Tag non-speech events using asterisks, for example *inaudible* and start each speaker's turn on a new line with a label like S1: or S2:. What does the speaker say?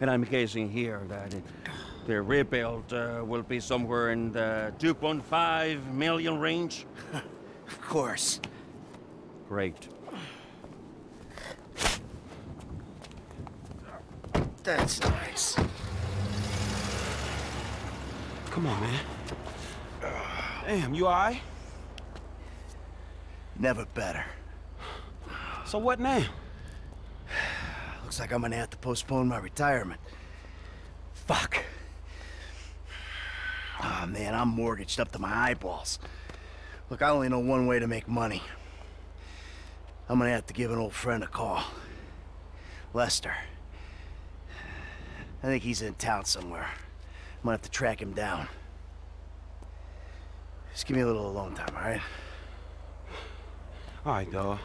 S1: And I'm guessing here that it, the rebuild uh, will be somewhere in the 2.5 million range. *laughs*
S2: Of course.
S1: Great.
S2: That's nice.
S3: Come on, man. Damn, you alright?
S2: Never better.
S3: So what now?
S2: Looks like I'm gonna have to postpone my retirement. Fuck. Oh man, I'm mortgaged up to my eyeballs. Look, I only know one way to make money. I'm gonna have to give an old friend a call. Lester. I think he's in town somewhere. I'm gonna have to track him down. Just give me a little alone time, alright?
S3: Alright, dawg.